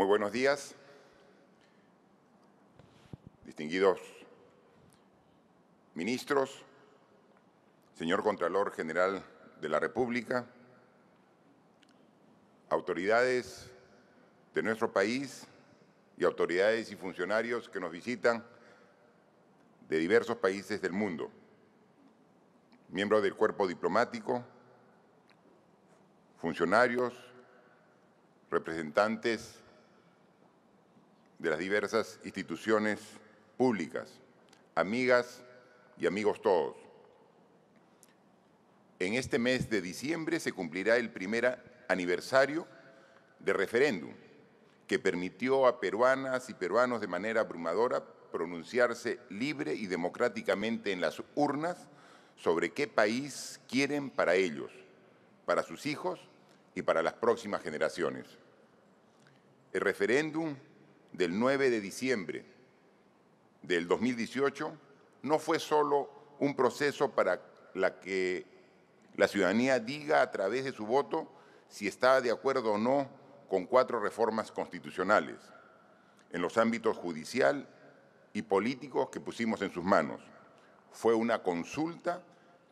Muy buenos días, distinguidos ministros, señor Contralor General de la República, autoridades de nuestro país y autoridades y funcionarios que nos visitan de diversos países del mundo, miembros del cuerpo diplomático, funcionarios, representantes de las diversas instituciones públicas, amigas y amigos todos. En este mes de diciembre se cumplirá el primer aniversario de referéndum que permitió a peruanas y peruanos de manera abrumadora pronunciarse libre y democráticamente en las urnas sobre qué país quieren para ellos, para sus hijos y para las próximas generaciones. El referéndum del 9 de diciembre del 2018 no fue solo un proceso para la que la ciudadanía diga a través de su voto si estaba de acuerdo o no con cuatro reformas constitucionales en los ámbitos judicial y políticos que pusimos en sus manos. Fue una consulta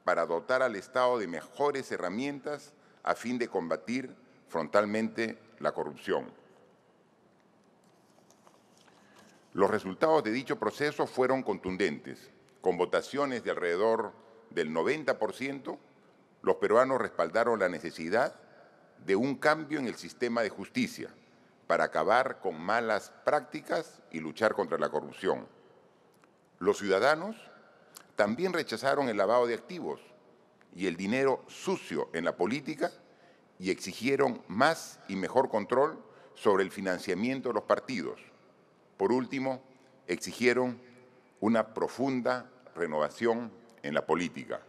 para dotar al Estado de mejores herramientas a fin de combatir frontalmente la corrupción. Los resultados de dicho proceso fueron contundentes. Con votaciones de alrededor del 90%, los peruanos respaldaron la necesidad de un cambio en el sistema de justicia para acabar con malas prácticas y luchar contra la corrupción. Los ciudadanos también rechazaron el lavado de activos y el dinero sucio en la política y exigieron más y mejor control sobre el financiamiento de los partidos. Por último, exigieron una profunda renovación en la política.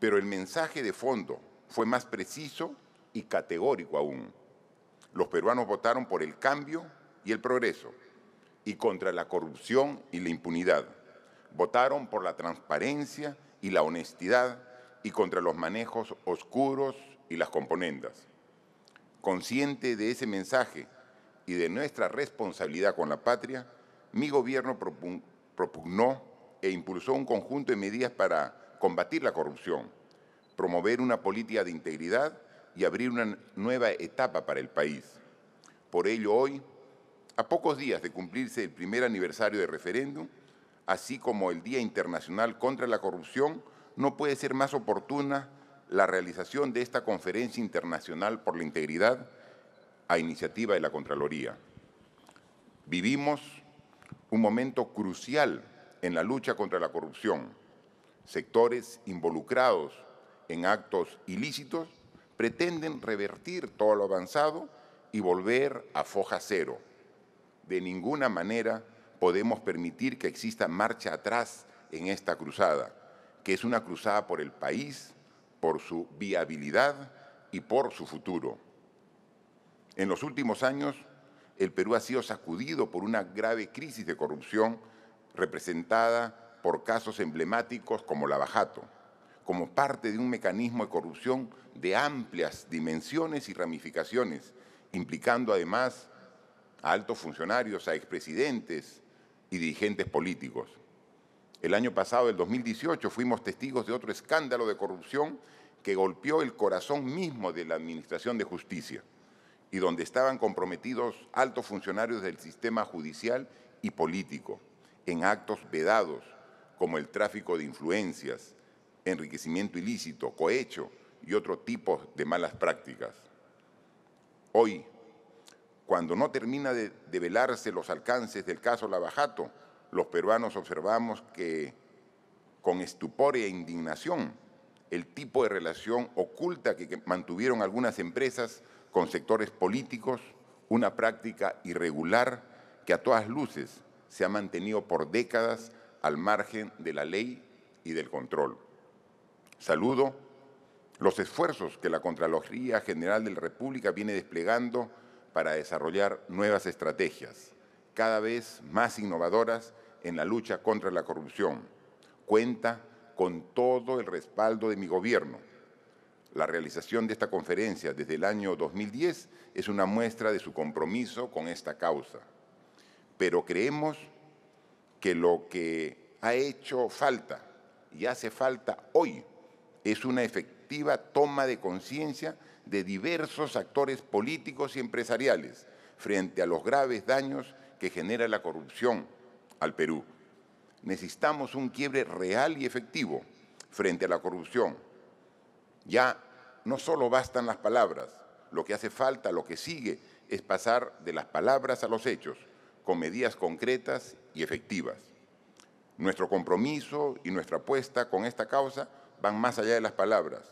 Pero el mensaje de fondo fue más preciso y categórico aún. Los peruanos votaron por el cambio y el progreso y contra la corrupción y la impunidad. Votaron por la transparencia y la honestidad y contra los manejos oscuros y las componendas. Consciente de ese mensaje y de nuestra responsabilidad con la patria, mi gobierno propugnó e impulsó un conjunto de medidas para combatir la corrupción, promover una política de integridad y abrir una nueva etapa para el país. Por ello, hoy, a pocos días de cumplirse el primer aniversario del referéndum, así como el Día Internacional contra la Corrupción, no puede ser más oportuna la realización de esta Conferencia Internacional por la Integridad a iniciativa de la Contraloría. Vivimos un momento crucial en la lucha contra la corrupción. Sectores involucrados en actos ilícitos pretenden revertir todo lo avanzado y volver a foja cero. De ninguna manera podemos permitir que exista marcha atrás en esta cruzada, que es una cruzada por el país, por su viabilidad y por su futuro. En los últimos años, el Perú ha sido sacudido por una grave crisis de corrupción representada por casos emblemáticos como Lavajato, como parte de un mecanismo de corrupción de amplias dimensiones y ramificaciones, implicando además a altos funcionarios, a expresidentes y dirigentes políticos. El año pasado, el 2018, fuimos testigos de otro escándalo de corrupción que golpeó el corazón mismo de la Administración de Justicia y donde estaban comprometidos altos funcionarios del sistema judicial y político en actos vedados como el tráfico de influencias, enriquecimiento ilícito, cohecho y otro tipo de malas prácticas. Hoy, cuando no termina de, velarse los alcances del caso Lavajato, los peruanos observamos que con estupor e indignación el tipo de relación oculta que mantuvieron algunas empresas con sectores políticos, una práctica irregular que a todas luces se ha mantenido por décadas al margen de la ley y del control. Saludo los esfuerzos que la Contraloría General de la República viene desplegando para desarrollar nuevas estrategias, cada vez más innovadoras en la lucha contra la corrupción. Cuenta con todo el respaldo de mi gobierno. La realización de esta conferencia desde el año 2010 es una muestra de su compromiso con esta causa. Pero creemos que lo que ha hecho falta y hace falta hoy es una efectiva toma de conciencia de diversos actores políticos y empresariales frente a los graves daños que genera la corrupción al Perú. Necesitamos un quiebre real y efectivo frente a la corrupción. Ya no solo bastan las palabras, lo que hace falta, lo que sigue, es pasar de las palabras a los hechos, con medidas concretas y efectivas. Nuestro compromiso y nuestra apuesta con esta causa van más allá de las palabras.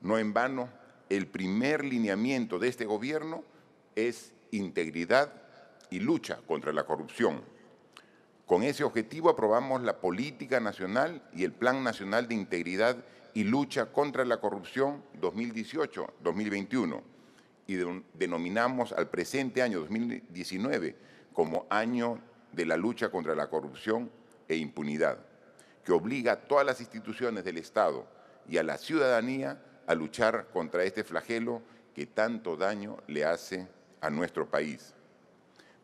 No en vano, el primer lineamiento de este gobierno es integridad y lucha contra la corrupción. Con ese objetivo aprobamos la Política Nacional y el Plan Nacional de Integridad y Lucha contra la Corrupción 2018-2021 y denominamos al presente año 2019 como Año de la Lucha contra la Corrupción e Impunidad, que obliga a todas las instituciones del Estado y a la ciudadanía a luchar contra este flagelo que tanto daño le hace a nuestro país.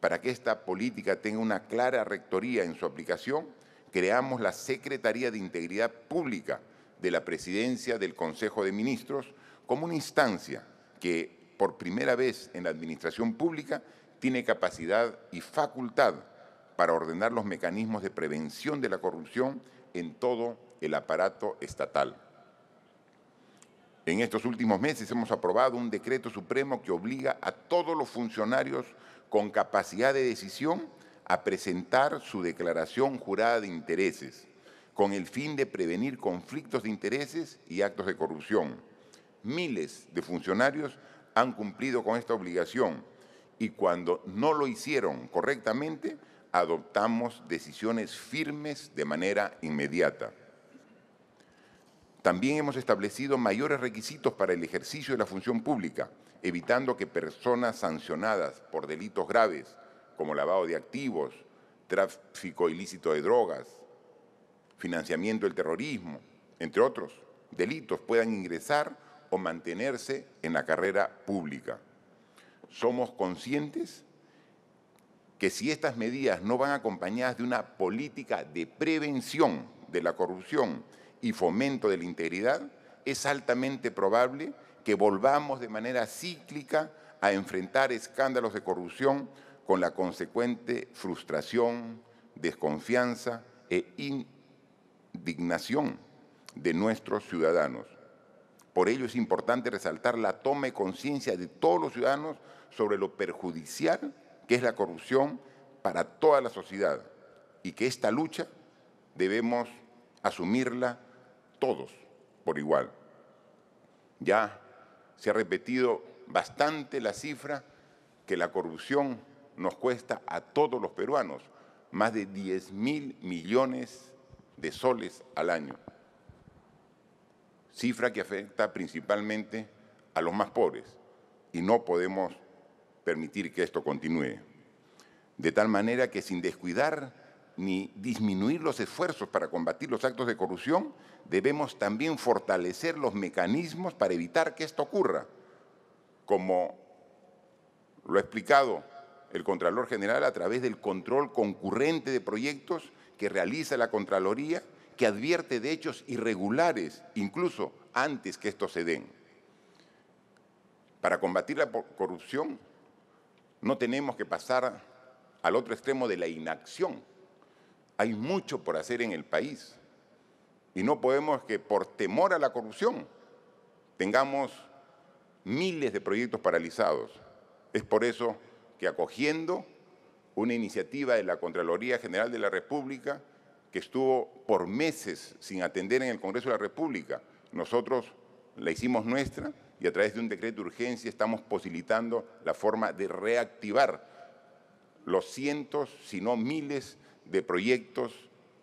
Para que esta política tenga una clara rectoría en su aplicación, creamos la Secretaría de Integridad Pública de la Presidencia del Consejo de Ministros como una instancia que por primera vez en la administración pública tiene capacidad y facultad para ordenar los mecanismos de prevención de la corrupción en todo el aparato estatal. En estos últimos meses hemos aprobado un decreto supremo que obliga a todos los funcionarios con capacidad de decisión a presentar su declaración jurada de intereses, con el fin de prevenir conflictos de intereses y actos de corrupción. Miles de funcionarios han cumplido con esta obligación y cuando no lo hicieron correctamente, adoptamos decisiones firmes de manera inmediata. También hemos establecido mayores requisitos para el ejercicio de la función pública, evitando que personas sancionadas por delitos graves, como lavado de activos, tráfico ilícito de drogas, financiamiento del terrorismo, entre otros delitos, puedan ingresar o mantenerse en la carrera pública. Somos conscientes que si estas medidas no van acompañadas de una política de prevención de la corrupción y fomento de la integridad, es altamente probable que volvamos de manera cíclica a enfrentar escándalos de corrupción con la consecuente frustración, desconfianza e indignación de nuestros ciudadanos. Por ello es importante resaltar la toma de conciencia de todos los ciudadanos sobre lo perjudicial que es la corrupción para toda la sociedad y que esta lucha debemos asumirla todos por igual. Ya se ha repetido bastante la cifra que la corrupción nos cuesta a todos los peruanos, más de 10 mil millones de soles al año. Cifra que afecta principalmente a los más pobres y no podemos permitir que esto continúe. De tal manera que sin descuidar ni disminuir los esfuerzos para combatir los actos de corrupción, debemos también fortalecer los mecanismos para evitar que esto ocurra, como lo ha explicado el Contralor General a través del control concurrente de proyectos que realiza la Contraloría, que advierte de hechos irregulares, incluso antes que estos se den. Para combatir la corrupción no tenemos que pasar al otro extremo de la inacción. Hay mucho por hacer en el país. Y no podemos que por temor a la corrupción tengamos miles de proyectos paralizados. Es por eso que acogiendo una iniciativa de la Contraloría General de la República que estuvo por meses sin atender en el Congreso de la República, nosotros la hicimos nuestra y a través de un decreto de urgencia estamos posibilitando la forma de reactivar los cientos, si no miles, de proyectos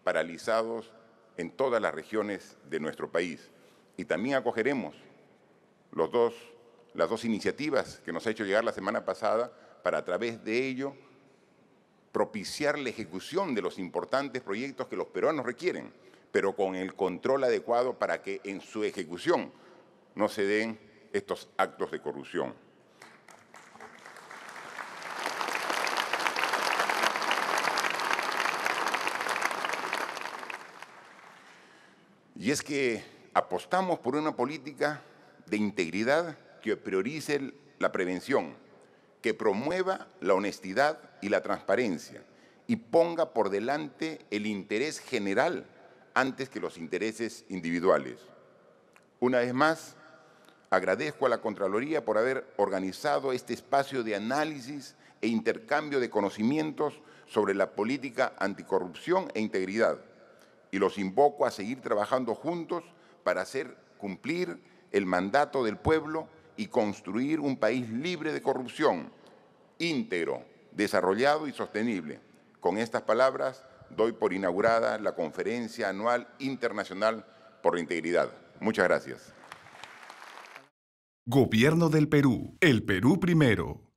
paralizados en todas las regiones de nuestro país. Y también acogeremos las dos iniciativas que nos ha hecho llegar la semana pasada para a través de ello propiciar la ejecución de los importantes proyectos que los peruanos requieren, pero con el control adecuado para que en su ejecución no se den estos actos de corrupción. Y es que apostamos por una política de integridad que priorice la prevención, que promueva la honestidad y la transparencia y ponga por delante el interés general antes que los intereses individuales. Una vez más, agradezco a la Contraloría por haber organizado este espacio de análisis e intercambio de conocimientos sobre la política anticorrupción e integridad y los invoco a seguir trabajando juntos para hacer cumplir el mandato del pueblo y construir un país libre de corrupción, íntegro, desarrollado y sostenible. Con estas palabras doy por inaugurada la Conferencia Anual Internacional por la Integridad. Muchas gracias. Gobierno del Perú. El Perú primero.